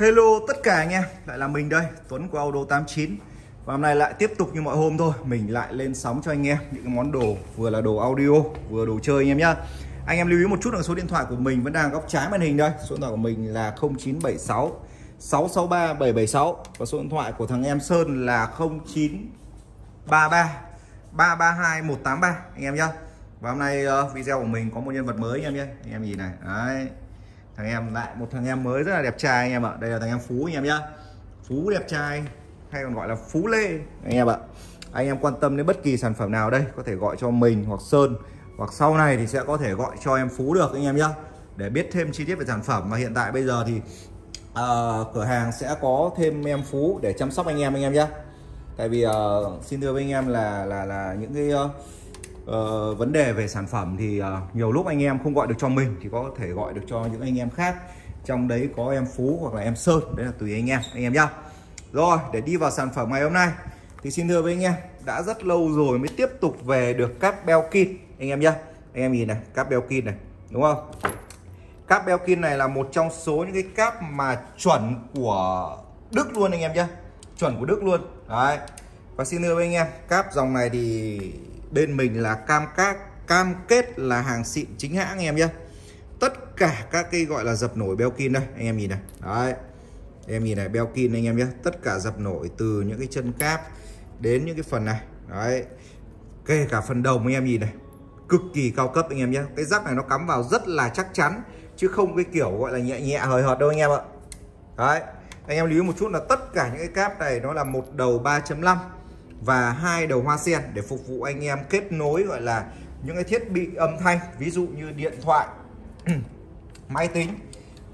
Hello tất cả anh em, lại là mình đây, Tuấn của Auto 89 Và hôm nay lại tiếp tục như mọi hôm thôi Mình lại lên sóng cho anh em những cái món đồ Vừa là đồ audio, vừa đồ chơi anh em nhá. Anh em lưu ý một chút là số điện thoại của mình vẫn đang góc trái màn hình đây. Số điện thoại của mình là 0976 663 776 Và số điện thoại của thằng em Sơn là 0933 332 183 anh em nhá. Và hôm nay uh, video của mình có một nhân vật mới anh em nhé Anh em nhìn này, đấy thằng em lại một thằng em mới rất là đẹp trai anh em ạ. Đây là thằng em phú anh em nhá. Phú đẹp trai hay còn gọi là phú lê anh em ạ. Anh em quan tâm đến bất kỳ sản phẩm nào đây có thể gọi cho mình hoặc sơn. Hoặc sau này thì sẽ có thể gọi cho em phú được anh em nhá. Để biết thêm chi tiết về sản phẩm và hiện tại bây giờ thì uh, cửa hàng sẽ có thêm em phú để chăm sóc anh em anh em nhá. Tại vì uh, xin thưa với anh em là là là những cái uh, uh, vấn đề về sản phẩm thì uh, nhiều lúc anh em không gọi được cho mình thì có thể gọi được cho những anh em khác. Trong đấy có em Phú hoặc là em Sơn đấy là tùy anh em anh em nhá. Rồi để đi vào sản phẩm ngày hôm nay thì xin thưa với anh em đã rất lâu rồi mới tiếp tục về được cáp Belkin anh em nhá. Anh em nhìn này cáp Belkin này đúng không? Cáp Belkin này là một trong số những cái cáp mà chuẩn của Đức luôn anh em nhá. Chuẩn của Đức luôn đấy. Và xin thưa với anh em cáp dòng này thì bên mình là cam các cam kết là hàng xịn chính hãng, anh em nhé tất cả các cái gọi là dập nổi Belkin đây, anh em nhìn này. Đấy, em nhìn này Belkin anh em nhé tất cả dập nổi từ những cái chân cáp đến những cái phần này. Đấy, kể cả phần đầu anh em nhìn này, cực kỳ cao cấp anh em nhé cái rắc này nó cắm vào rất là chắc chắn, chứ không cái kiểu gọi là nhẹ nhẹ, hời hợt đâu anh em ạ. Đấy, anh em lưu ý một chút là tất cả những cái cáp này nó là một đầu 3.5 và hai đầu hoa sen để phục vụ anh em kết nối gọi là những cái thiết bị âm thanh, ví dụ như điện thoại, máy tính,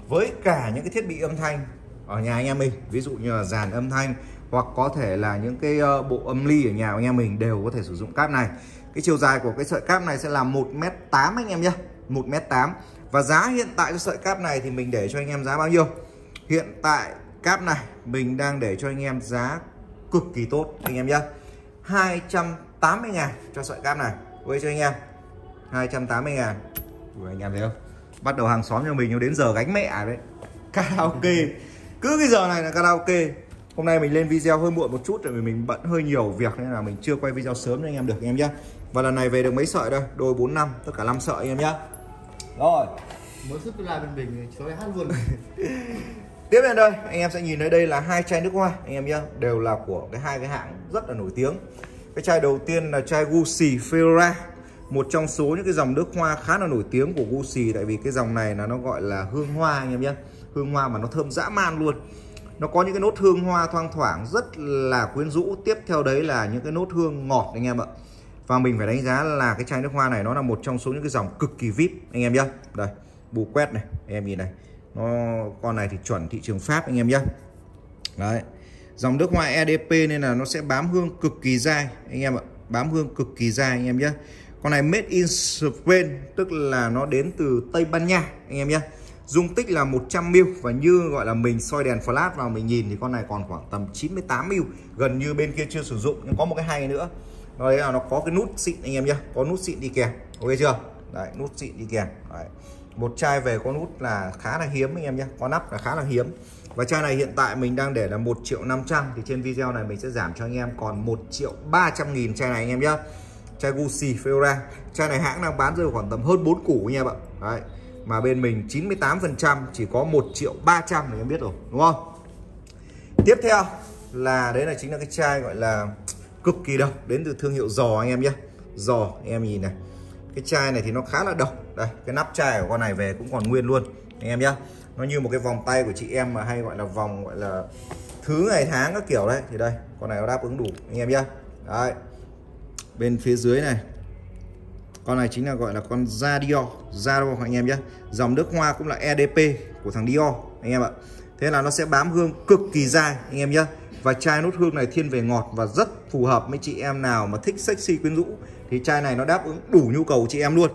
với cả những cái thiết bị âm thanh ở nhà anh em mình, ví dụ như là dàn âm thanh hoặc có thể là những cái ờ, bộ âm ly ở nhà anh em mình đều có thể sử dụng cáp này. Cái chiều dài của cái sợi cáp này sẽ là 1m8 anh em nhé 1m8 và giá hiện tại cho sợi cáp này thì mình để cho anh em giá bao nhiêu? Hiện tại cáp này mình đang để cho anh em giá cực kỳ tốt, anh em nhé 280 ngàn. Cho sợi cáp này. Với cho anh em. 280 ngàn. Ủa anh em thấy không? Bắt đầu hàng xóm cho mình đến giờ gánh mẹ đấy. Karaoke. Cứ cái giờ này là karaoke. Hôm nay mình lên video hơi muộn một chút tại vì mình bận hơi nhiều việc nên là mình chưa quay video sớm cho anh em được anh em nhé và lần này về được mấy sợi đây? Đôi 4 năm tất cả 5 sợi anh em nhé rồi. Mới xuất la bên mình cháu hát luôn tiếp đến đây, anh em sẽ nhìn thấy đây là hai chai nước hoa. Anh em nhé đều là của cái hai cái hãng rất là nổi tiếng. Cái chai đầu tiên là chai Gucci Ferrara một trong số những cái dòng nước hoa khá là nổi tiếng của Gucci, tại vì cái dòng này là nó gọi là hương hoa, anh em nhé hương hoa mà nó thơm dã man luôn. Nó có những cái nốt hương hoa thoang thoảng rất là quyến rũ. Tiếp theo đấy là những cái nốt hương ngọt, anh em ạ. Và mình phải đánh giá là cái chai nước hoa này nó là một trong số những cái dòng cực kỳ vip, anh em nhé đây, bù quét này, anh em nhìn này nó, con này thì chuẩn thị trường Pháp anh em nhé đấy. Dòng nước hoa EDP nên là nó sẽ bám hương cực kỳ dai anh em ạ. Bám hương cực kỳ dai anh em nhé con này made in Spain, tức là nó đến từ Tây Ban Nha anh em nhé dung tích là 100 ml và như gọi là mình soi đèn flash vào mình nhìn thì con này còn khoảng tầm 98 ml, gần như bên kia chưa sử dụng, nhưng có một cái hay nữa. Đấy là nó có cái nút xịn anh em nhé có nút xịn đi kèm. Ok chưa? Đấy, nút xịn đi kèm. Đấy một chai về con nút là khá là hiếm anh em nhé. Con nắp là khá là hiếm. Và chai này hiện tại mình đang để là 1 triệu 500 thì trên video này mình sẽ giảm cho anh em còn 1 triệu 300 nghìn chai này anh em nhé. Chai Gucci Fiora. Chai này hãng đang bán rơi khoảng tầm hơn 4 củ anh em ạ. Đấy. Mà bên mình 98% chỉ có 1 triệu 300 thì em biết rồi, đúng không? Tiếp theo là, đấy là chính là cái chai gọi là cực kỳ độc, đến từ thương hiệu giò anh em nhé. Giò, anh em nhìn này cái chai này thì nó khá là độc. Đây, cái nắp chai của con này về cũng còn nguyên luôn. Anh em nhé nó như một cái vòng tay của chị em mà hay gọi là vòng, gọi là thứ ngày tháng các kiểu đấy. Thì đây, con này nó đáp ứng đủ, anh em nhé đấy. Bên phía dưới này, con này chính là gọi là con da Dior da Dior anh em nhé dòng nước hoa cũng là EDP của thằng Dior, anh em ạ. Thế là nó sẽ bám hương cực kỳ dai, anh em nhé và chai nút hương này thiên về ngọt và rất phù hợp với chị em nào mà thích sexy quyến rũ thì chai này nó đáp ứng đủ nhu cầu của chị em luôn.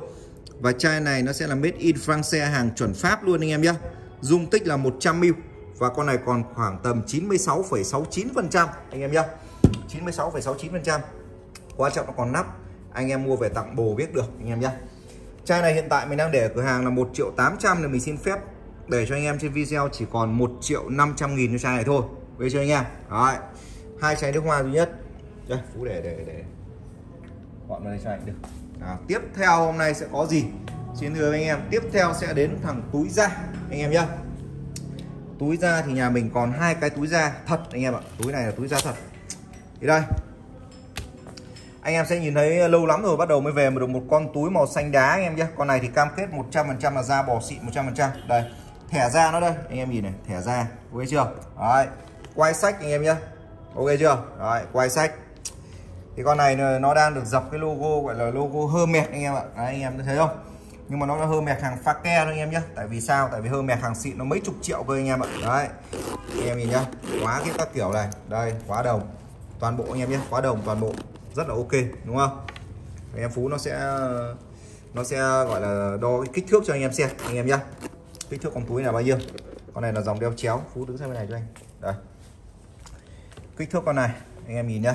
Và chai này nó sẽ là made in France hàng chuẩn Pháp luôn anh em nhé. Dung tích là 100ml và con này còn khoảng tầm 96,69% anh em nhé. 96,69% quan trọng nó còn nắp. Anh em mua về tặng bồ biết được anh em nhé. Chai này hiện tại mình đang để ở cửa hàng là 1 triệu 800 thì mình xin phép để cho anh em trên video chỉ còn 1 triệu 500 nghìn cho chai này thôi. Về cho anh em? Đấy. hai chai nước hoa duy nhất. Đây phú để để để gọn vào đây anh được. À, tiếp theo hôm nay sẽ có gì? Xin thưa anh em tiếp theo sẽ đến thằng túi da anh em nhá. Túi da thì nhà mình còn hai cái túi da thật anh em ạ. Túi này là túi da thật. Thì đây. Anh em sẽ nhìn thấy lâu lắm rồi bắt đầu mới về được một con túi màu xanh đá anh em nhé con này thì cam kết 100% là da bò xịn 100% đây thẻ da nó đây anh em nhìn này thẻ da ok chưa? Đấy quay sách anh em nhé ok chưa? Đấy quay sách thì con này nó đang được dập cái logo gọi là logo Hermes anh em ạ. Đấy, anh em thấy không? Nhưng mà nó là Hermes hàng pha ke anh em nhé tại vì sao? Tại vì Hermes hàng xịn nó mấy chục triệu cơ anh em ạ. Đấy. Anh em nhìn nhá. Khóa cái các kiểu này. Đây khóa đồng. Toàn bộ anh em nhé khóa đồng toàn bộ. Rất là ok đúng không? Anh em phú nó sẽ nó sẽ gọi là đo cái kích thước cho anh em xem. Anh em nhá. Kích thước con túi là bao nhiêu? Con này là dòng đeo chéo. Phú đứng sang bên này cho anh. Đây. Kích thước con này. Anh em nhìn nhá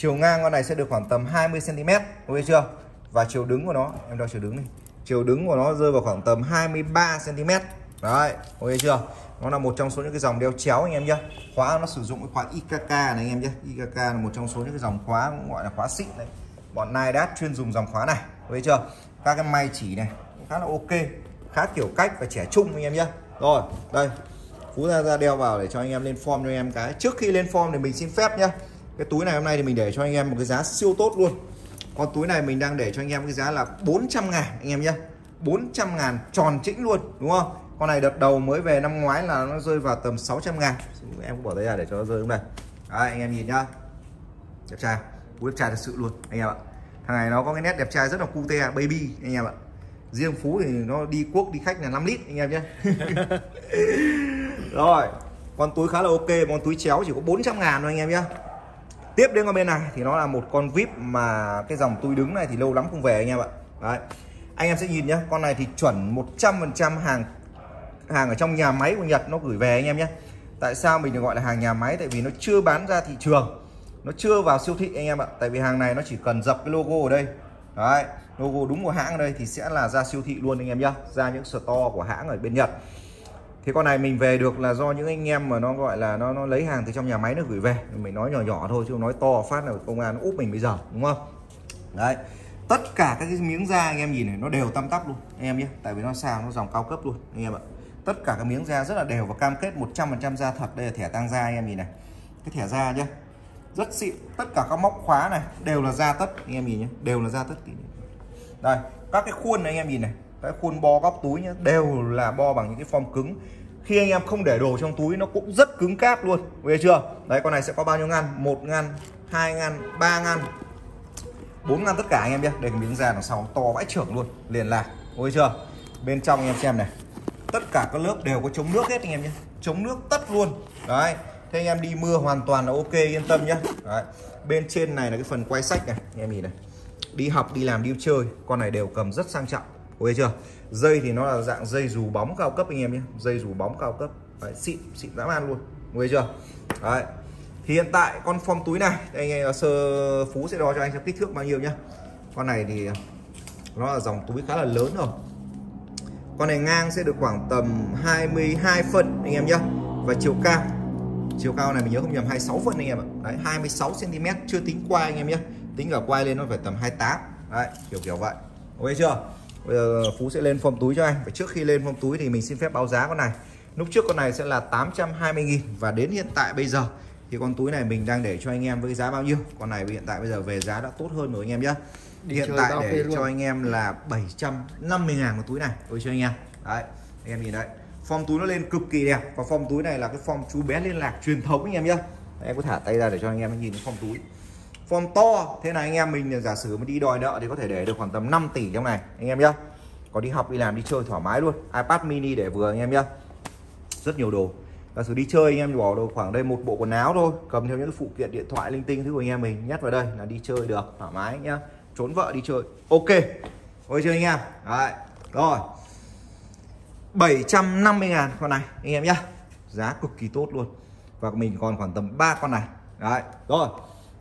chiều ngang con này sẽ được khoảng tầm 20 cm ok chưa? Và chiều đứng của nó, em đo chiều đứng đi. Chiều đứng của nó rơi vào khoảng tầm 23 cm đấy, ok chưa? Nó là một trong số những cái dòng đeo chéo anh em nhé khóa nó sử dụng cái khóa IKK này anh em nhé IKK là một trong số những cái dòng khóa cũng gọi là khóa xịn đấy. Bọn Naidat chuyên dùng dòng khóa này, ok chưa? Các cái may chỉ này khá là ok. Khá kiểu cách và trẻ trung anh em nhé rồi, đây. Phú ra ra đeo vào để cho anh em lên form cho anh em cái. Trước khi lên form thì mình xin phép nhá cái túi này hôm nay thì mình để cho anh em một cái giá siêu tốt luôn. Con túi này mình đang để cho anh em cái giá là 400 ngàn anh em nhé. 400 ngàn tròn chỉnh luôn đúng không? Con này đợt đầu mới về năm ngoái là nó rơi vào tầm 600 ngàn. Em cũng bỏ tay ra để cho nó rơi xuống này Đấy, anh em nhìn nhá. Đẹp trai cú đẹp trai thật sự luôn anh em ạ. Thằng này nó có cái nét đẹp trai rất là cute baby anh em ạ. Riêng phú thì nó đi quốc đi khách là 5 lít anh em nhé. Rồi con túi khá là ok con túi chéo chỉ có 400 ngàn thôi anh em nhé tiếp đến con bên này thì nó là một con vip mà cái dòng túi đứng này thì lâu lắm không về anh em ạ. Đấy. Anh em sẽ nhìn nhé con này thì chuẩn 100% hàng hàng ở trong nhà máy của Nhật nó gửi về anh em nhé tại sao mình được gọi là hàng nhà máy? Tại vì nó chưa bán ra thị trường, nó chưa vào siêu thị anh em ạ. Tại vì hàng này nó chỉ cần dập cái logo ở đây. Đấy, logo đúng của hãng ở đây thì sẽ là ra siêu thị luôn anh em nhé ra những store của hãng ở bên Nhật thì con này mình về được là do những anh em mà nó gọi là nó nó lấy hàng từ trong nhà máy nó gửi về. Mình nói nhỏ nhỏ thôi chứ nói to phát là công an úp mình bây giờ, đúng không? Đấy. Tất cả các cái miếng da anh em nhìn này nó đều tăm tắp luôn, anh em nhé. Tại vì nó sao nó dòng cao cấp luôn, anh em ạ. Tất cả các miếng da rất là đều và cam kết 100% da thật. Đây là thẻ tăng da anh em nhìn này. Cái thẻ da nhé rất xịn. Tất cả các móc khóa này đều là da tất, anh em nhìn nhé. Đều là da tất đây, các cái khuôn này anh em nhìn này cái khuôn bo góc túi nhé đều là bo bằng những cái form cứng. Khi anh em không để đồ trong túi, nó cũng rất cứng cáp luôn. Nghe chưa? Đấy, con này sẽ có bao nhiêu ngăn? Một ngăn, hai ngăn, ba ngăn, bốn ngăn tất cả anh em nhé. Để miếng da đằng sau to vãi trưởng luôn, liền lạc ôi chưa? Bên trong anh em xem này, tất cả các lớp đều có chống nước hết anh em nhé. Chống nước tất luôn. Đấy, thế anh em đi mưa hoàn toàn là ok, yên tâm nhé. Đấy. bên trên này là cái phần quay sách này. Anh em nhìn này, đi học, đi làm, đi chơi, con này đều cầm rất sang trọng ok chưa? Dây thì nó là dạng dây dù bóng cao cấp anh em nhé. Dây dù bóng cao cấp. Đấy, xịn xịn dã man luôn. Ok chưa? Đấy. Thì hiện tại con form túi này đây anh sơ phú sẽ đo cho anh xem kích thước bao nhiêu nhá con này thì nó là dòng túi khá là lớn rồi. Con này ngang sẽ được khoảng tầm 22 phân anh em nhá và chiều cao. Chiều cao này mình nhớ không nhầm 26 phân anh em ạ. Đấy 26 cm chưa tính quay anh em nhé. Tính cả quay lên nó phải tầm 28 đấy kiểu kiểu vậy. Ok chưa? Bây giờ phú sẽ lên form túi cho anh. Và trước khi lên form túi thì mình xin phép báo giá con này. Lúc trước con này sẽ là 820.000 và đến hiện tại bây giờ thì con túi này mình đang để cho anh em với giá bao nhiêu? Con này hiện tại bây giờ về giá đã tốt hơn rồi anh em nhé hiện tại để cho anh em là 750 ngàn một túi này. Tôi cho anh em. Đấy anh em nhìn đấy. Form túi nó lên cực kỳ đẹp. Và form túi này là cái form chú bé liên lạc truyền thống anh em nhé em có thả tay ra để cho anh em nhìn cái form túi form to. Thế này anh em mình giả sử mà đi đòi nợ thì có thể để được khoảng tầm 5 tỷ trong này, anh em nhá. có đi học, đi làm, đi chơi thoải mái luôn. ipad mini để vừa, anh em nhá. rất nhiều đồ. Giả sử đi chơi, anh em bỏ đồ khoảng đây một bộ quần áo thôi, cầm theo những phụ kiện điện thoại, linh tinh thứ của anh em mình, nhét vào đây là đi chơi được, thoải mái nhá. Trốn vợ đi chơi. Ok. Ok chưa anh em? Đấy. Rồi. 750 ngàn con này, anh em nhá. Giá cực kỳ tốt luôn. Và mình còn khoảng tầm 3 con này. Đấy. Rồi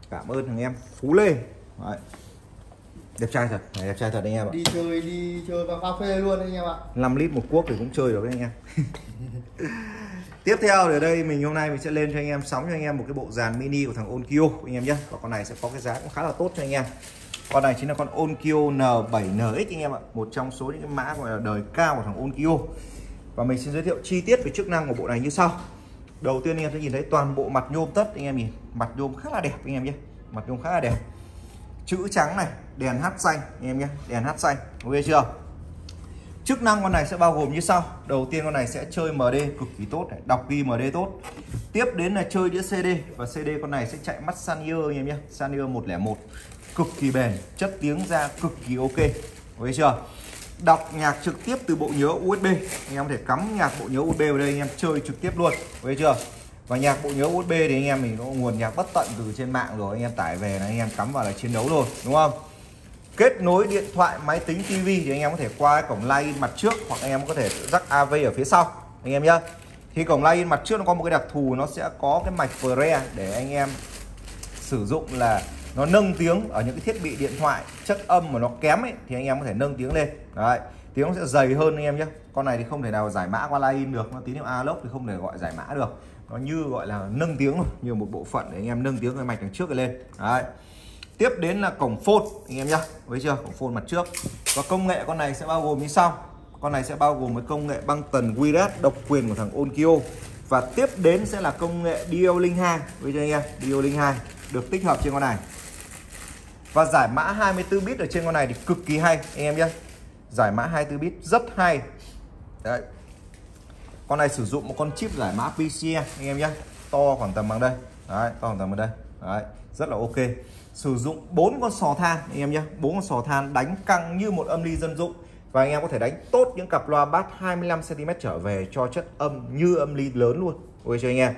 cảm ơn thằng em. Phú Lê. Đấy. đẹp trai thật. Này đẹp trai thật anh em ạ. Đi chơi đi chơi vào cà phê luôn anh em ạ. 5 lít một cuốc thì cũng chơi được đấy anh em. Tiếp theo ở đây mình hôm nay mình sẽ lên cho anh em sóng cho anh em một cái bộ dàn mini của thằng Onkyo anh em nhé. Và con này sẽ có cái giá cũng khá là tốt cho anh em. Con này chính là con Onkyo N7NX anh em ạ. Một trong số những cái mã gọi là đời cao của thằng Onkyo. Và mình xin giới thiệu chi tiết về chức năng của bộ này như sau đầu tiên anh em sẽ nhìn thấy toàn bộ mặt nhôm tất, anh em nhìn, mặt nhôm khá là đẹp anh em nhé. Mặt nhôm khá là đẹp. Chữ trắng này, đèn hát xanh, anh em nhé, đèn hát xanh, ok chưa? Chức năng con này sẽ bao gồm như sau. Đầu tiên con này sẽ chơi MD cực kỳ tốt này, đọc ghi MD tốt. Tiếp đến là chơi đĩa CD và CD con này sẽ chạy mắt Sanier, anh em nhé, Sanier 101 cực kỳ bền, chất tiếng ra cực kỳ ok ok chưa? Đọc nhạc trực tiếp từ bộ nhớ USB anh em có thể cắm nhạc bộ nhớ USB vào đây, anh em chơi trực tiếp luôn, ok chưa? Và nhạc bộ nhớ USB thì anh em mình có nguồn nhạc bất tận từ trên mạng rồi, anh em tải về là anh em cắm vào là chiến đấu rồi, đúng không? Kết nối điện thoại, máy tính TV thì anh em có thể qua cổng line mặt trước, hoặc anh em có thể rắc AV ở phía sau, anh em nhá. Thì cổng line mặt trước nó có một cái đặc thù, nó sẽ có cái mạch pre để anh em sử dụng là nó nâng tiếng ở những cái thiết bị điện thoại, chất âm mà nó kém ấy, thì anh em có thể nâng tiếng lên. Đấy, tiếng nó sẽ dày hơn anh em nhé. Con này thì không thể nào giải mã qua line được, nó tín hiệu analog thì không thể gọi giải mã được. Nó như gọi là nâng tiếng như một bộ phận để anh em nâng tiếng cái mạch đằng trước lên. Đấy. Tiếp đến là cổng phone, anh em nhá. Thấy chưa? Cổng phone mặt trước. Và công nghệ con này sẽ bao gồm như sau. Con này sẽ bao gồm với công nghệ băng tần Wired độc quyền của thằng Onkyo. Và tiếp đến sẽ là công nghệ dio linh hai với cho anh em? Dio-Link 2 được tích hợp trên con này. Và giải mã 24 bit ở trên con này thì cực kỳ hay, anh em nhé. Giải mã 24 bit rất hay. Đấy. Con này sử dụng một con chip giải mã PCM anh em nhé. To khoảng tầm bằng đây. Đấy, to khoảng tầm bằng đây. Đấy, rất là ok. Sử dụng bốn con sò than, anh em nhé. Bốn con sò than đánh căng như một âm ly dân dụng. Và anh em có thể đánh tốt những cặp loa bass 25 cm trở về cho chất âm như âm ly lớn luôn. Ok cho anh em?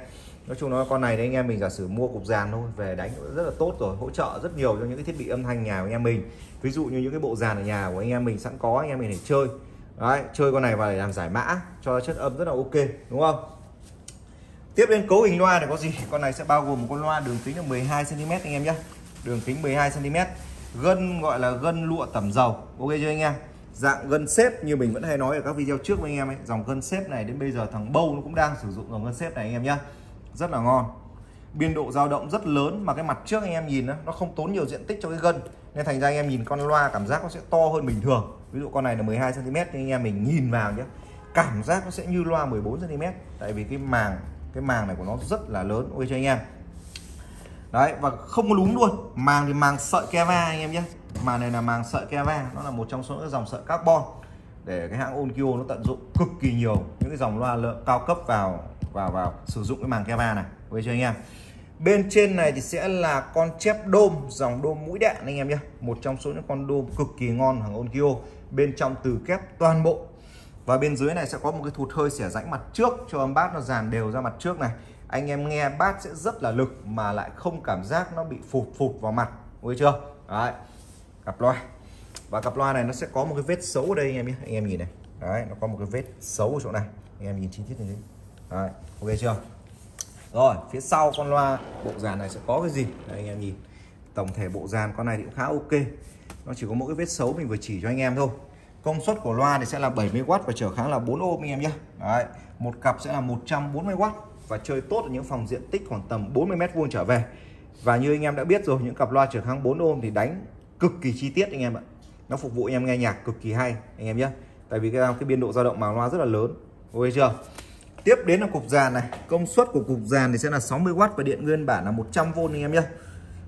Nói chung nó con này thì anh em mình giả sử mua cục dàn thôi về đánh rất là tốt rồi hỗ trợ rất nhiều cho những cái thiết bị âm thanh nhà của anh em mình. Ví dụ như những cái bộ dàn ở nhà của anh em mình sẵn có anh em mình để chơi. Đấy, chơi con này vào để làm giải mã cho chất âm rất là ok đúng không? Tiếp đến cấu hình loa này có gì? Con này sẽ bao gồm một con loa đường kính là 12 cm anh em nhé đường kính 12 cm gân gọi là gân lụa tẩm dầu. Ok chưa anh em? Dạng gân xếp như mình vẫn hay nói ở các video trước với anh em ấy. Dòng gân xếp này đến bây giờ thằng bâu nó cũng đang sử dụng dòng gân xếp này anh em nhé rất là ngon. Biên độ dao động rất lớn mà cái mặt trước anh em nhìn đó, nó không tốn nhiều diện tích cho cái gân. Nên thành ra anh em nhìn con loa cảm giác nó sẽ to hơn bình thường. Ví dụ con này là 12 cm nhưng anh em mình nhìn vào nhé cảm giác nó sẽ như loa 14 cm tại vì cái màng cái màng này của nó rất là lớn ok cho anh em? Đấy và không có lún luôn. Màng thì màng sợi keva anh em nhé màng này là màng sợi keva nó là một trong số các dòng sợi carbon để cái hãng Onkyo nó tận dụng cực kỳ nhiều những cái dòng loa lượng cao cấp vào vào vào, sử dụng cái màng keva này. Với cho anh em? Bên trên này thì sẽ là con chép đôm, dòng đôm mũi đạn anh em nhé. Một trong số những con đôm cực kỳ ngon hàng Onkyo, bên trong từ kép toàn bộ. Và bên dưới này sẽ có một cái thụt hơi xẻ rãnh mặt trước, cho âm bát nó dàn đều ra mặt trước này. Anh em nghe bát sẽ rất là lực, mà lại không cảm giác nó bị phụt phụt vào mặt. Ok chưa? Đấy, cặp loa. Và cặp loa này nó sẽ có một cái vết xấu ở đây anh em nhé. Anh em nhìn này. Đấy, nó có một cái vết xấu ở chỗ này. Anh em nhìn chi tiết như thế đấy ok chưa? Rồi phía sau con loa bộ dàn này sẽ có cái gì? Đây, anh em nhìn. Tổng thể bộ dàn con này thì cũng khá ok. Nó chỉ có mỗi cái vết xấu mình vừa chỉ cho anh em thôi. Công suất của loa thì sẽ là 70W và trở kháng là 4 ôm anh em nhé. Đấy, một cặp sẽ là 140W và chơi tốt ở những phòng diện tích khoảng tầm 40 mét vuông trở về. Và như anh em đã biết rồi những cặp loa trở kháng 4 ôm thì đánh cực kỳ chi tiết anh em ạ. Nó phục vụ anh em nghe nhạc cực kỳ hay anh em nhé. Tại vì cái, cái biên độ dao động màng loa rất là lớn. Ok chưa? Tiếp đến là cục dàn này. Công suất của cục dàn thì sẽ là 60W và điện nguyên bản là 100V anh em nhé.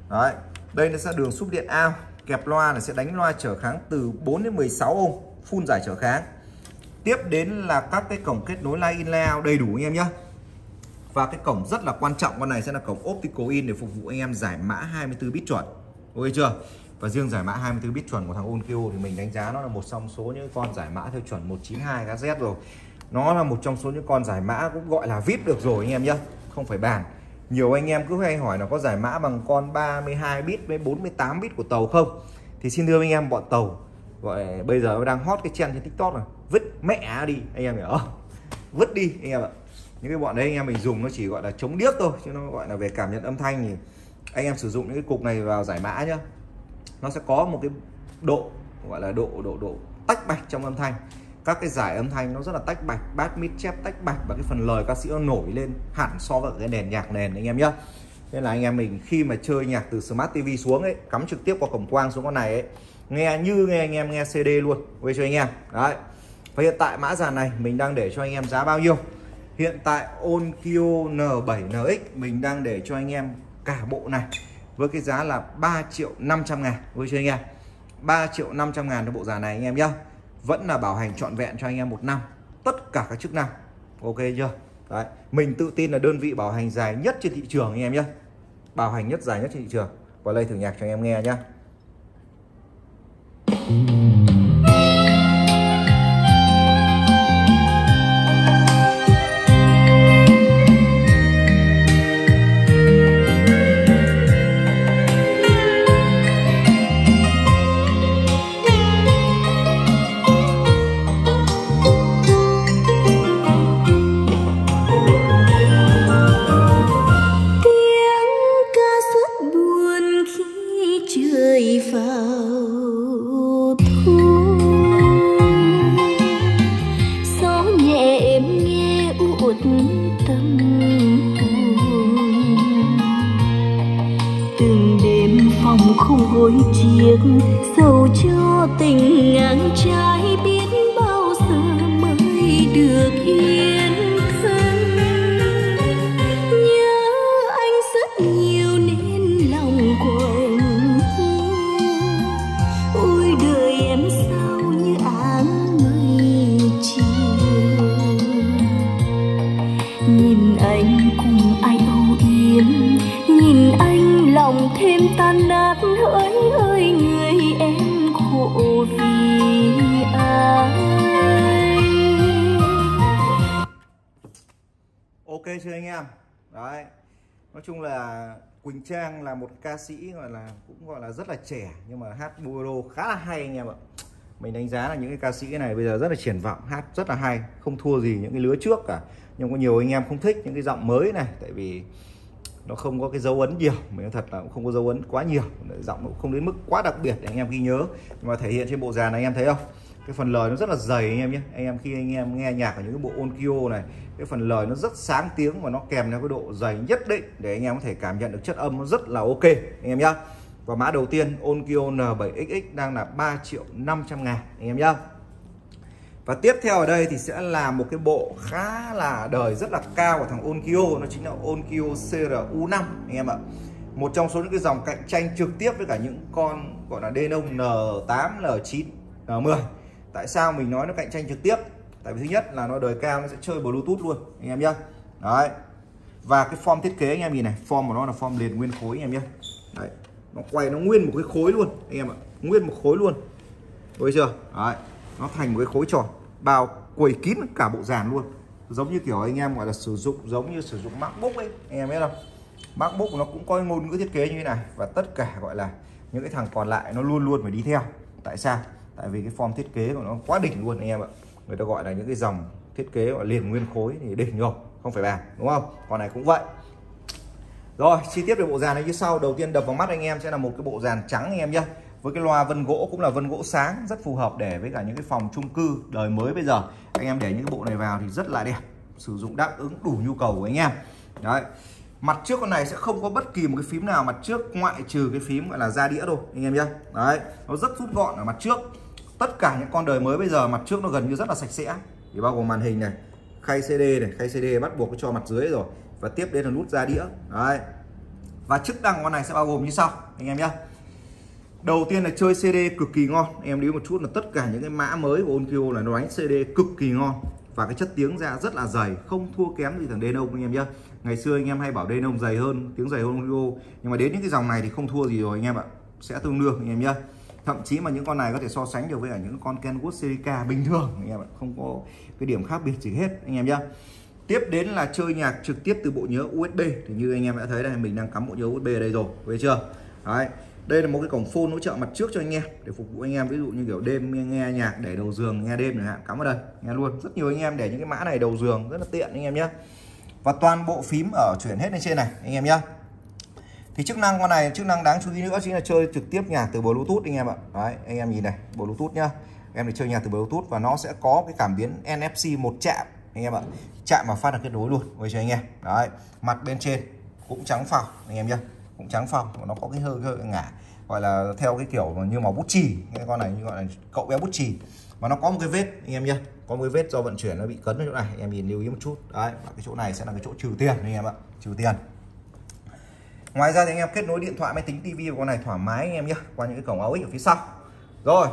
Đấy, đây nó sẽ đường xúc điện ao. Kẹp loa là sẽ đánh loa trở kháng từ 4 đến 16 ohm, phun giải trở kháng. Tiếp đến là các cái cổng kết nối line in layout out đầy đủ anh em nhé. Và cái cổng rất là quan trọng, con này sẽ là cổng optical in để phục vụ anh em giải mã 24 bit chuẩn. Ok chưa? Và riêng giải mã 24 bit chuẩn của thằng Onkyo thì mình đánh giá nó là một trong số những con giải mã theo chuẩn 192 KZ rồi nó là một trong số những con giải mã cũng gọi là vip được rồi anh em nhé không phải bàn. Nhiều anh em cứ hay hỏi là có giải mã bằng con 32 bit với 48 bit của tàu không? Thì xin thưa anh em, bọn tàu, gọi bây giờ đang hot cái trend trên tiktok này. Vứt mẹ đi, anh em hiểu không? Vứt đi, anh em ạ. Những cái bọn đấy anh em mình dùng nó chỉ gọi là chống điếc thôi, chứ nó gọi là về cảm nhận âm thanh thì anh em sử dụng những cái cục này vào giải mã nhá. Nó sẽ có một cái độ, gọi là độ độ độ tách bạch trong âm thanh các cái giải âm thanh nó rất là tách bạch bát mít chép tách bạch và cái phần lời ca sĩ nó nổi lên hẳn so với cái nền nhạc nền anh em nhé nên là anh em mình khi mà chơi nhạc từ smart tv xuống ấy, cắm trực tiếp qua cổng quang xuống con này ấy, nghe như nghe anh em nghe cd luôn. Ok cho anh em? Đấy. Và hiện tại mã dàn này mình đang để cho anh em giá bao nhiêu? Hiện tại Onkyo N7NX mình đang để cho anh em cả bộ này với cái giá là 3 triệu 500 ngàn. Với cho anh em? 3 triệu 500 ngàn cho bộ dàn này anh em nhé vẫn là bảo hành trọn vẹn cho anh em một năm, tất cả các chức năng. Ok chưa? Đấy, mình tự tin là đơn vị bảo hành dài nhất trên thị trường anh em nhé. Bảo hành nhất dài nhất trên thị trường. Và đây thử nhạc cho anh em nghe nhé ok chưa anh em? Đấy. Nói chung là Quỳnh Trang là một ca sĩ gọi là, cũng gọi là rất là trẻ, nhưng mà hát bolero khá là hay anh em ạ. Mình đánh giá là những cái ca sĩ này bây giờ rất là triển vọng, hát rất là hay, không thua gì những cái lứa trước cả. Nhưng có nhiều anh em không thích những cái giọng mới này, tại vì nó không có cái dấu ấn nhiều mình nói thật là cũng không có dấu ấn quá nhiều. Giọng cũng không đến mức quá đặc biệt để anh em ghi nhớ. Nhưng mà thể hiện trên bộ dàn này, anh em thấy không? Cái phần lời nó rất là dày anh em nhé. Anh em khi anh em nghe nhạc ở những cái bộ Onkyo này, cái phần lời nó rất sáng tiếng và nó kèm theo cái độ dày nhất định để anh em có thể cảm nhận được chất âm nó rất là ok, anh em nhá. Và mã đầu tiên, Onkyo N7XX đang là 3 triệu 500 ngàn, anh em nhá và tiếp theo ở đây thì sẽ là một cái bộ khá là đời rất là cao của thằng Onkyo. Nó chính là Onkyo CRU5 anh em ạ. Một trong số những cái dòng cạnh tranh trực tiếp với cả những con gọi là Denon N8, N9, N10 tại sao mình nói nó cạnh tranh trực tiếp? Tại vì thứ nhất là nó đời cao nó sẽ chơi bluetooth luôn anh em nhá. Đấy. Và cái form thiết kế anh em nhìn này form của nó là form liền nguyên khối anh em nhé đấy. Nó quay nó nguyên một cái khối luôn anh em ạ. Nguyên một khối luôn. Thấy chưa? Đấy nó thành một cái khối tròn, bao quầy kín cả bộ dàn luôn. Giống như kiểu anh em gọi là sử dụng, giống như sử dụng macbook ấy, anh em biết không? Macbook nó cũng có ngôn ngữ thiết kế như thế này và tất cả gọi là những cái thằng còn lại nó luôn luôn phải đi theo. Tại sao? Tại vì cái form thiết kế của nó quá đỉnh luôn anh em ạ. Người ta gọi là những cái dòng thiết kế gọi liền nguyên khối thì đỉnh rồi, không phải bàn đúng không? Con này cũng vậy. Rồi, chi tiết về bộ dàn này như sau. Đầu tiên đập vào mắt anh em sẽ là một cái bộ dàn trắng anh em nhé với cái loa vân gỗ cũng là vân gỗ sáng, rất phù hợp để với cả những cái phòng chung cư đời mới bây giờ. Anh em để những cái bộ này vào thì rất là đẹp, sử dụng đáp ứng đủ nhu cầu của anh em. Đấy, mặt trước con này sẽ không có bất kỳ một cái phím nào mặt trước, ngoại trừ cái phím gọi là ra đĩa thôi, anh em nhé đấy, nó rất rút gọn ở mặt trước. Tất cả những con đời mới bây giờ mặt trước nó gần như rất là sạch sẽ. Thì bao gồm màn hình này, khay CD này, khay CD bắt buộc cho mặt dưới rồi. Và tiếp đến là nút ra đĩa. Đấy. Và chức năng con này sẽ bao gồm như sau, anh em nhé đầu tiên là chơi CD cực kỳ ngon. Em lưu một chút là tất cả những cái mã mới của Onkyo là nó đánh CD cực kỳ ngon. Và cái chất tiếng ra rất là dày, không thua kém gì thằng Denon anh em nhé ngày xưa anh em hay bảo Denon dày hơn, tiếng dày hơn Onkyo. Nhưng mà đến những cái dòng này thì không thua gì rồi anh em ạ. Sẽ tương đương anh em nhé thậm chí mà những con này có thể so sánh được với cả những con Kenwood Serica bình thường anh em ạ. Không có cái điểm khác biệt gì hết anh em nhé tiếp đến là chơi nhạc trực tiếp từ bộ nhớ USB thì như anh em đã thấy đây, mình đang cắm bộ nhớ USB ở đây rồi thấy chưa? Đấy đây là một cái cổng phone hỗ trợ mặt trước cho anh em để phục vụ anh em. Ví dụ như kiểu đêm nghe, nhạc để đầu giường nghe đêm chẳng hạn. Cắm vào đây nghe luôn. Rất nhiều anh em để những cái mã này đầu giường rất là tiện anh em nhé và toàn bộ phím ở chuyển hết lên trên này anh em nhé thì chức năng con này chức năng đáng chú ý nữa chính là chơi trực tiếp nhạc từ bluetooth anh em ạ. Đấy anh em nhìn này bluetooth nhá. Em để chơi nhạc từ bluetooth và nó sẽ có cái cảm biến NFC một chạm anh em ạ. Chạm và phát là kết nối luôn với cho anh em. Đấy mặt bên trên cũng trắng phẳng anh em nhé cũng trắng phòng nó có cái hơi hơi ngả. Gọi là theo cái kiểu như màu bút chì cái con này như gọi là cậu bé bút chì. Mà nó có một cái vết, anh em nhá, có một cái vết do vận chuyển nó bị cấn ở chỗ này em nhìn lưu ý một chút. Đấy, và cái chỗ này sẽ là cái chỗ trừ tiền anh em ạ, trừ tiền. Ngoài ra thì anh em kết nối điện thoại, máy tính tivi của con này thoải mái anh em nhé qua những cái cổng AUX ở phía sau. Rồi,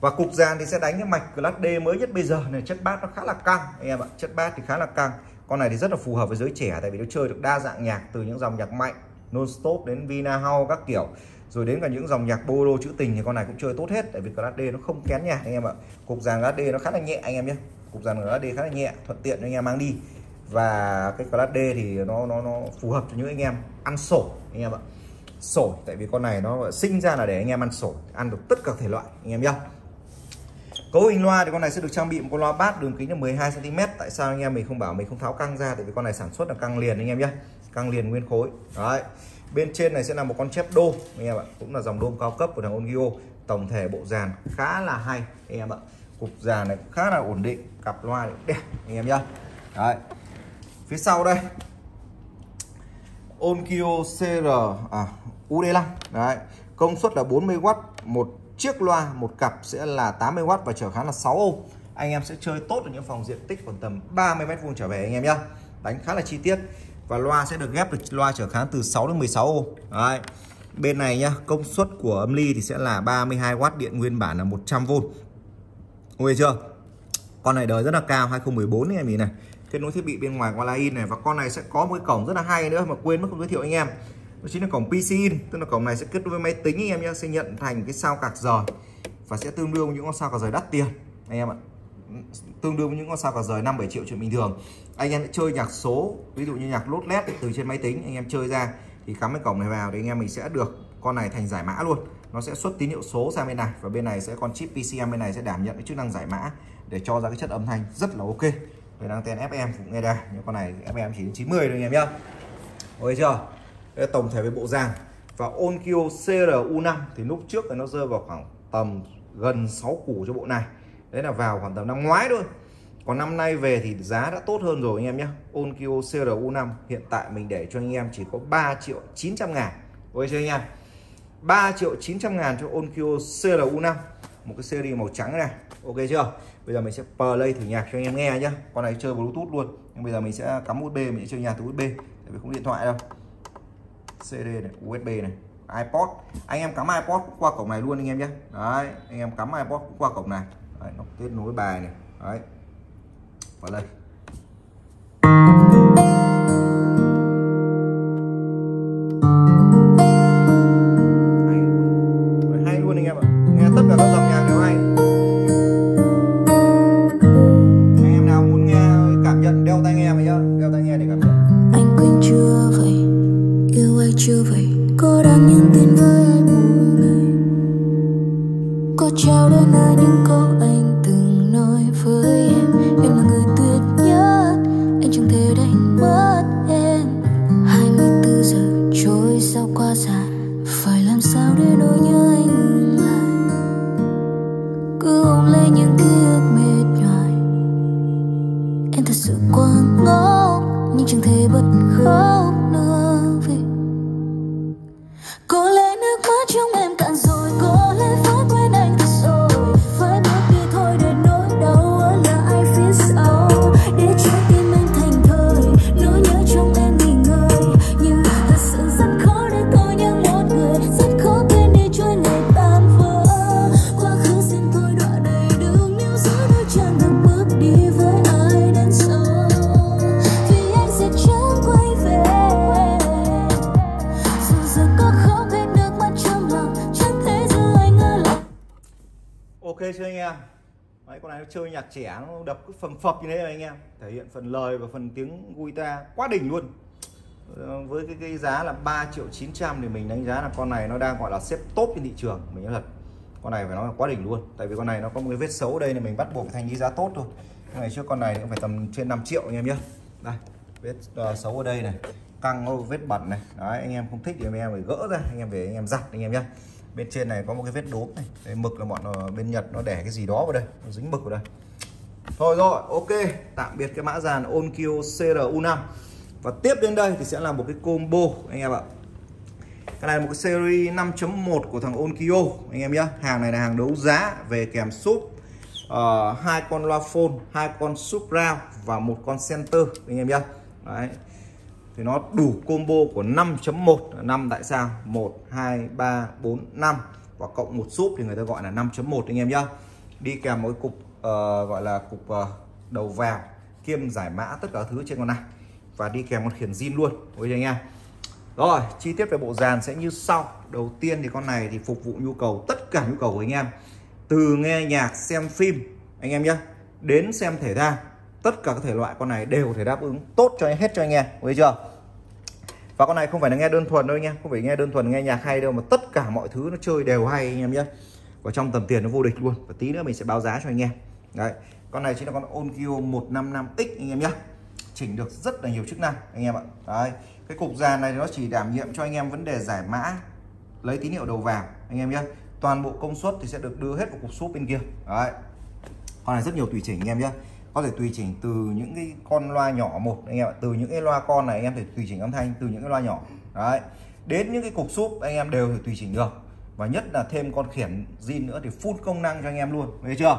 và cục dàn thì sẽ đánh cái mạch Class D mới nhất bây giờ này chất bát nó khá là căng anh em ạ, chất bát thì khá là căng. Con này thì rất là phù hợp với giới trẻ, tại vì nó chơi được đa dạng nhạc từ những dòng nhạc mạnh non stop đến Vina House các kiểu. Rồi đến cả những dòng nhạc bolero trữ tình thì con này cũng chơi tốt hết, tại vì Class D nó không kén nhạc anh em ạ. Cục dàn Class D nó khá là nhẹ anh em nhé. Cục dàn Class D khá là nhẹ, thuận tiện cho anh em mang đi. Và cái Class D thì nó nó nó phù hợp cho những anh em ăn sổ anh em ạ. Sổi, tại vì con này nó sinh ra là để anh em ăn sổi, ăn được tất cả thể loại anh em nhá cấu hình loa thì con này sẽ được trang bị một con loa bát đường kính là 12 cm tại sao anh em mình không bảo mình không tháo căng ra? Tại vì con này sản xuất là căng liền anh em nhé. Căng liền nguyên khối. Đấy. Bên trên này sẽ là một con chép đô anh em ạ. Cũng là dòng đôm cao cấp của thằng Ongio tổng thể bộ dàn khá là hay anh em ạ. Cục dàn này cũng khá là ổn định. Cặp loa cũng đẹp anh em nhá. Đấy. Phía sau đây. Onkyo CR à, UD5 đấy. Công suất là 40W một chiếc loa, một cặp sẽ là 80W và trở kháng là 6 ohm anh em sẽ chơi tốt ở những phòng diện tích khoảng tầm 30 mét vuông trở về anh em nhá. Đánh khá là chi tiết. Và loa sẽ được ghép được, loa trở kháng từ 6 đến 16 ohm đấy. Bên này nhá, công suất của âm ly thì sẽ là 32W điện nguyên bản là 100V ok chưa? Con này đời rất là cao 2014 anh em nhìn này. Kết nối thiết bị bên ngoài qua line này. Và con này sẽ có một cái cổng rất là hay nữa mà quên mất không giới thiệu anh em đó chính là cổng PC in, tức là cổng này sẽ kết nối với máy tính, anh em nhé sẽ nhận thành cái sao cạc rời và sẽ tương đương với những con sao cạc rời đắt tiền, anh em ạ. Tương đương với những con sao cạc rời 5 7 triệu chuyện bình thường. Anh em chơi nhạc số, ví dụ như nhạc lốt led từ trên máy tính, anh em chơi ra thì cắm cái cổng này vào thì anh em mình sẽ được con này thành giải mã luôn. Nó sẽ xuất tín hiệu số sang bên này và bên này sẽ con chip PCM bên này sẽ đảm nhận cái chức năng giải mã để cho ra cái chất âm thanh rất là ok. Về anten FM cũng nghe đây. Nhưng con này FM chỉ đến 90 thôi anh em nhá. Ok chưa? Đây là tổng thể về bộ dàn và Onkyo CRU5 thì lúc trước là nó rơi vào khoảng tầm gần 6 củ cho bộ này. Đấy là vào khoảng tầm năm ngoái thôi. Còn năm nay về thì giá đã tốt hơn rồi anh em nhé. Onkyo CRU5 hiện tại mình để cho anh em chỉ có 3 triệu 900 ngàn. Ok chưa anh em? 3 triệu 900 ngàn cho Onkyo CRU5 một cái series màu trắng này. Ok chưa? Bây giờ mình sẽ play thử nhạc cho anh em nghe nhá. Con này chơi bluetooth luôn. Nhưng bây giờ mình sẽ cắm usb, mình sẽ chơi nhạc từ usb. Tại vì không điện thoại đâu cd này usb này ipod. Anh em cắm ipod cũng qua cổng này luôn anh em nhé. Đấy anh em cắm ipod cũng qua cổng này. Đấy, nó kết nối bài này. Đấy. Vào đây. Chơi nhạc trẻ nó đập cứ phầm phập như thế này anh em. Thể hiện phần lời và phần tiếng guitar quá đỉnh luôn. Ờ, với cái, cái giá là 3 triệu 900 thì mình đánh giá là con này nó đang gọi là xếp top trên thị trường mình nói thật. Con này phải nói là quá đỉnh luôn tại vì con này nó có một cái vết xấu đây là mình bắt buộc phải thanh lý giá tốt thôi. Ngày này trước con này cũng phải tầm trên 5 triệu anh em nhé đây vết uh, xấu ở đây này căng ô, vết bẩn này. Đấy anh em không thích thì anh em phải gỡ ra anh em về anh em giặt anh em nhé bên trên này có một cái vết đốm này. Đây, mực là bọn nó, bên Nhật nó để cái gì đó vào đây nó dính mực vào đây. Thôi rồi ok. Tạm biệt cái mã dàn Onkyo CRU5 và tiếp đến đây thì sẽ là một cái combo anh em ạ. Cái này là một cái series 5.1 của thằng Onkyo anh em nhé. Hàng này là hàng đấu giá về kèm súp uh, hai con loa phone hai con súp rao và một con center anh em nhé. Đấy thì nó đủ combo của 5.1 5 tại sao? 1 2 3 4 5 và cộng một súp thì người ta gọi là 5.1 anh em nhá. Đi kèm mỗi cục uh, gọi là cục uh, đầu vào kiêm giải mã tất cả thứ trên con này. Và đi kèm con khiển zin luôn với anh em? Rồi chi tiết về bộ dàn sẽ như sau. Đầu tiên thì con này thì phục vụ nhu cầu tất cả nhu cầu của anh em. Từ nghe nhạc xem phim anh em nhé đến xem thể thao tất cả các thể loại con này đều có thể đáp ứng tốt cho hết cho anh em thấy chưa? Và con này không phải là nghe đơn thuần đâu anh em, không phải nghe đơn thuần, nghe nhạc hay đâu, mà tất cả mọi thứ nó chơi đều hay anh em nhé. Và trong tầm tiền nó vô địch luôn, và tí nữa mình sẽ báo giá cho anh em. Đấy, con này chính là con Onkyo 155X anh em nhé. Chỉnh được rất là nhiều chức năng anh em ạ. Đấy, cái cục dàn này nó chỉ đảm nhiệm cho anh em vấn đề giải mã, lấy tín hiệu đầu vào anh em nhé. Toàn bộ công suất thì sẽ được đưa hết vào cục súp bên kia. Đấy, con này rất nhiều tùy chỉnh anh em nhé có thể tùy chỉnh từ những cái con loa nhỏ một anh em ạ. Từ những cái loa con này anh em thể tùy chỉnh âm thanh từ những cái loa nhỏ. Đấy. Đến những cái cục súp anh em đều thể tùy chỉnh được. Và nhất là thêm con khiển zin nữa thì full công năng cho anh em luôn. Thấy chưa?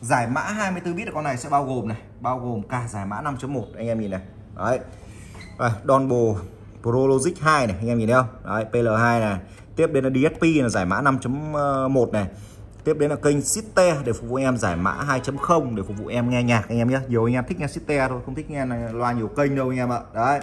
Giải mã 24 bit của con này sẽ bao gồm này bao gồm cả giải mã 5.1 anh em nhìn này. Đấy. À, Donbo Pro Logic 2 này anh em nhìn thấy không? Đấy PL2 này. Tiếp đến là DSP là giải mã 5.1 này tiếp đến là kênh Sitte để phục vụ em giải mã 2.0 để phục vụ em nghe nhạc. Anh em nhé nhiều anh em thích nghe Sitte thôi không thích nghe này, loa nhiều kênh đâu anh em ạ. Đấy.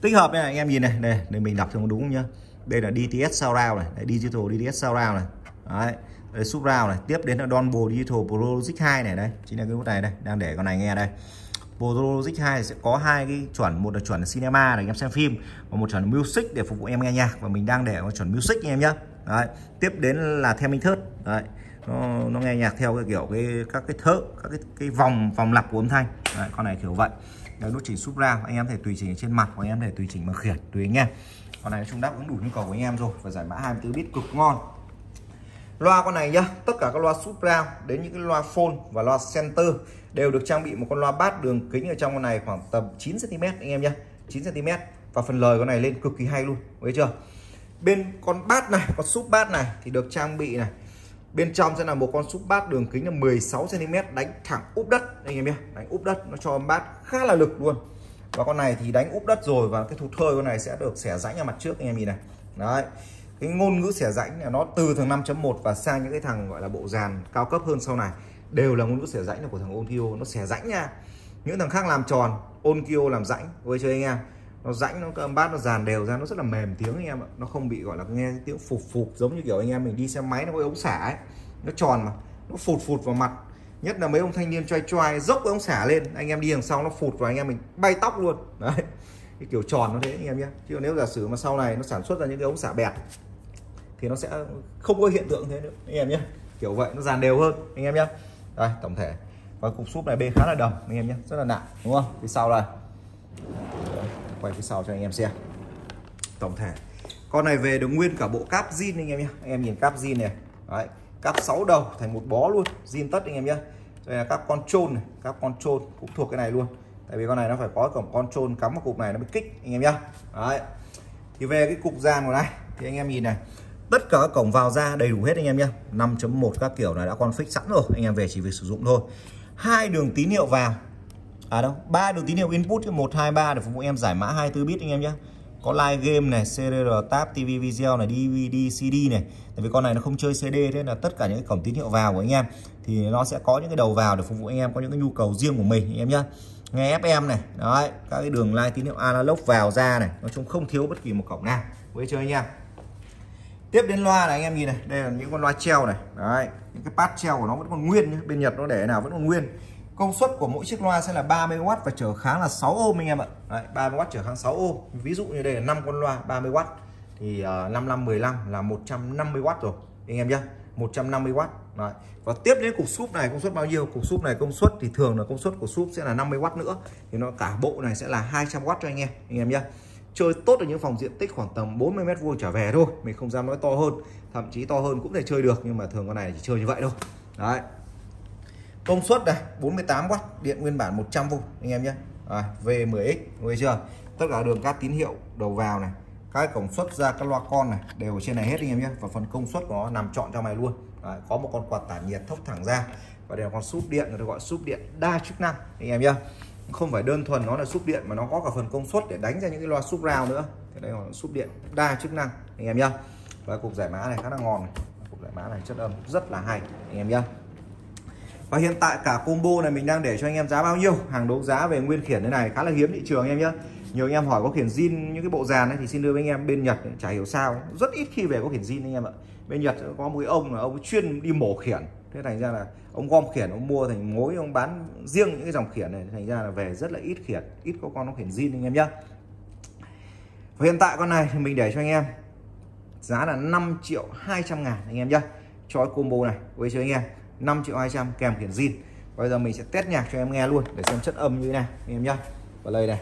Tích hợp này anh em nhìn này đây để mình đọc cho nó đúng nhá. Đây là DTS Surround này đây, Digital DTS Surround này. Đấy đây Surround này. Tiếp đến là Donbo Digital Pro Logic 2 này đây chính là cái nút này đây đang để con này nghe đây. Pro Logic 2 sẽ có hai cái chuẩn một là chuẩn cinema để anh em xem phim và một chuẩn music để phục vụ em nghe nhạc và mình đang để chuẩn music anh em nhé đấy. tiếp đến là theo minh thớt. Đấy nó, nó nghe nhạc theo cái kiểu cái các cái thớ các cái cái vòng vòng lặp của âm thanh. Đấy, con này kiểu vậy. Đấy, nút chỉnh súp ra anh em thể tùy chỉnh trên mặt hoặc anh em thể tùy chỉnh bằng khiển tùy anh em. Con này chúng đáp ứng đủ nhu cầu của anh em rồi và giải mã 24 bit cực ngon. Loa con này nhá tất cả các loa supra đến những cái loa phone và loa center đều được trang bị một con loa bát đường kính ở trong con này khoảng tầm 9 cm anh em nhá. 9 cm và phần lời con này lên cực kỳ hay luôn thấy chưa? Bên con bát này, con súp bát này thì được trang bị này. Bên trong sẽ là một con súp bát đường kính là 16 cm đánh thẳng úp đất. Anh em nhé, đánh úp đất nó cho bát khá là lực luôn. Và con này thì đánh úp đất rồi và cái thụt hơi con này sẽ được xẻ rãnh ở mặt trước, anh em nhìn này. Đấy, cái ngôn ngữ xẻ rãnh là nó từ thằng 5.1 và sang những cái thằng gọi là bộ dàn cao cấp hơn sau này, đều là ngôn ngữ xẻ rãnh là của thằng Onkyo. Nó xẻ rãnh nha. Những thằng khác làm tròn, Onkyo làm rãnh. Với chơi anh em nó rãnh nó cơm âm bát nó dàn đều ra, nó rất là mềm tiếng anh em ạ. Nó không bị, gọi là, nghe tiếng phục phục giống như kiểu anh em mình đi xe máy nó có ống xả ấy. Nó tròn mà, nó phụt phụt vào mặt. Nhất là mấy ông thanh niên choai choai dốc ống xả lên, anh em đi đằng sau nó phụt vào anh em mình bay tóc luôn. Đấy, cái kiểu tròn nó thế anh em nhé. Chứ nếu giả sử mà sau này nó sản xuất ra những cái ống xả bẹt thì nó sẽ không có hiện tượng thế nữa, anh em nhé. Kiểu vậy, nó dàn đều hơn, anh em nhé. Đây, tổng thể. Và cục súp này bên khá là đồng, anh em nhé. Rất là nặng, đúng không? Phía sau đây quay phía sau cho anh em xem. Tổng thể. Con này về được nguyên cả bộ cáp zin anh em nhé anh em nhìn cáp zin này. Đấy, cáp 6 đầu thành một bó luôn, zin tất anh em nhé đây là các con trôn này các con trôn cũng thuộc cái này luôn. Tại vì con này nó phải có cổng con trôn cắm vào cục này nó mới kích anh em nhé đấy. Thì về cái cục dàn của này, thì anh em nhìn này. Tất cả các cổng vào ra đầy đủ hết anh em nhé 5.1 các kiểu này đã config sẵn rồi. Anh em về chỉ việc sử dụng thôi. Hai đường tín hiệu vào à đâu, ba đường tín hiệu input một, hai, ba để phục vụ em giải mã 24 bit anh em nhé có live game này CRR tab TV video này DVD CD này. Tại vì con này nó không chơi CD thế là tất cả những cái cổng tín hiệu vào của anh em. Thì nó sẽ có những cái đầu vào để phục vụ anh em, có những cái nhu cầu riêng của mình anh em nhé nghe FM này, đấy, các cái đường live tín hiệu analog vào ra này, nói chung không thiếu bất kỳ một cổng nào. Với chơi anh em tiếp đến loa này anh em nhìn này, đây là những con loa treo này. Đấy, những cái pad treo của nó vẫn còn nguyên nhé. bên Nhật nó để nào vẫn còn nguyên công suất của mỗi chiếc loa sẽ là 30W và trở kháng là 6 ohm anh em ạ. Đấy, 30W trở kháng 6 ohm. Ví dụ như đây là 5 con loa 30W thì ờ, uh, 5515 là 150W rồi anh em nhé 150W Đấy. và tiếp đến cục súp này công suất bao nhiêu? Cục súp này công suất thì thường là công suất của súp sẽ là 50W nữa. Thì nó cả bộ này sẽ là 200W cho anh em anh em nhé chơi tốt ở những phòng diện tích khoảng tầm 40 mét vuông trở về thôi. Mình không dám nói to hơn. Thậm chí to hơn cũng thể chơi được nhưng mà thường con này chỉ chơi như vậy thôi. Đấy công suất này 48W điện nguyên bản 100V anh em nhé. À, V10X nghe chưa? Tất cả đường cáp tín hiệu đầu vào này các cổng xuất ra các loa con này đều ở trên này hết anh em nhé. Và phần công suất của nó nằm trọn trong này luôn. Đấy, có một con quạt tản nhiệt thốc thẳng ra và đây là con súp điện người ta gọi súp điện đa chức năng anh em nhé. Không phải đơn thuần nó là súp điện mà nó có cả phần công suất để đánh ra những cái loa súp rào nữa. Thì đây là súp điện đa chức năng anh em nhé. Và cục giải mã này khá là ngon này. Cục giải mã này chất âm rất là hay anh em nhé và hiện tại cả combo này mình đang để cho anh em giá bao nhiêu? Hàng đấu giá về nguyên khiển thế này khá là hiếm thị trường anh em nhé nhiều anh em hỏi có khiển zin những cái bộ dàn ấy thì xin đưa với anh em. Bên Nhật chả hiểu sao, rất ít khi về có khiển zin anh em ạ. Bên Nhật có một cái ông là ông chuyên đi mổ khiển. Thế thành ra là ông gom khiển, ông mua thành mối, ông bán riêng những cái dòng khiển này. Thành ra là về rất là ít khiển, ít có con nó khiển zin anh em nhé và hiện tại con này thì mình để cho anh em giá là 5 triệu 200 ngàn anh em nhé cho combo này với cho anh em. 5 triệu 200 kèm khiển zin. Bây giờ mình sẽ test nhạc cho em nghe luôn để xem chất âm như thế này em nhá. Và đây này.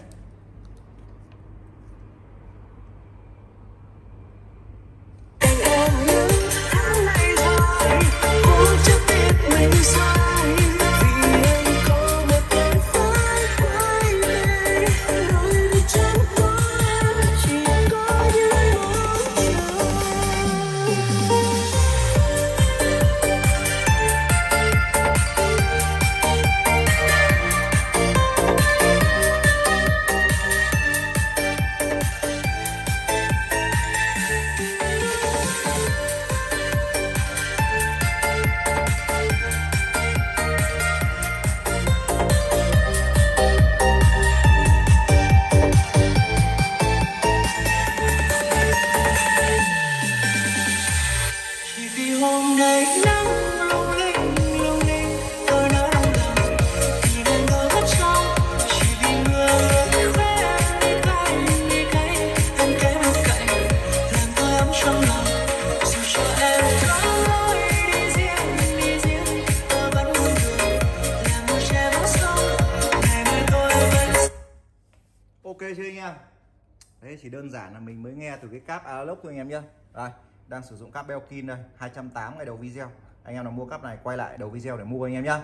Lốc cho anh em nhé đây đang sử dụng cáp Belkin đây 280 ngày đầu video. Anh em nào mua cáp này quay lại đầu video để mua anh em nhé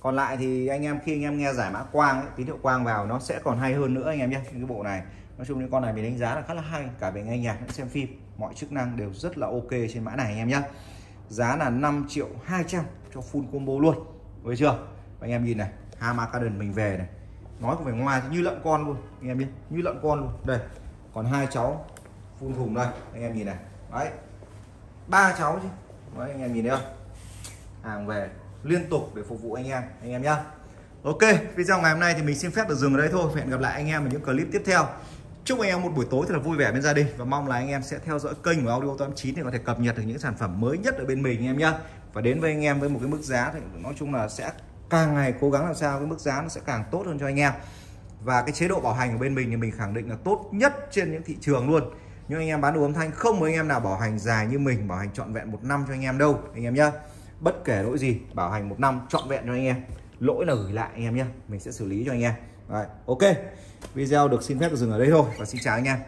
còn lại thì anh em khi anh em nghe giải mã quang ấy, tín hiệu quang vào nó sẽ còn hay hơn nữa anh em nhé cái bộ này. Nói chung những con này mình đánh giá là khá là hay cả về nghe nhạc xem phim mọi chức năng đều rất là ok trên mã này anh em nhé giá là 5 triệu 200 cho full combo luôn với chưa? Anh em nhìn này Hamacarden mình về này. Nói không phải ngoài như lợn con luôn anh em biết như lợn con luôn. Đây còn hai cháu phun thùng đây anh em nhìn này. Đấy. Ba cháu chứ. Đấy, anh em nhìn thấy không? Hàng về liên tục để phục vụ anh em anh em nhá. Ok, video ngày hôm nay thì mình xin phép được dừng ở đây thôi. Hẹn gặp lại anh em ở những clip tiếp theo. Chúc anh em một buổi tối thật là vui vẻ bên gia đình và mong là anh em sẽ theo dõi kênh của audio 89 để có thể cập nhật được những sản phẩm mới nhất ở bên mình, anh em nhá. Và đến với anh em với một cái mức giá thì nói chung là sẽ càng ngày cố gắng làm sao cái mức giá nó sẽ càng tốt hơn cho anh em. Và cái chế độ bảo hành ở bên mình thì mình khẳng định là tốt nhất trên những thị trường luôn nhưng anh em bán đồ âm thanh không có anh em nào bảo hành dài như mình bảo hành trọn vẹn một năm cho anh em đâu anh em nhá. Bất kể lỗi gì bảo hành một năm trọn vẹn cho anh em. Lỗi là gửi lại anh em nhé mình sẽ xử lý cho anh em. Đấy, ok. Video được xin phép được dừng ở đây thôi và xin chào anh em.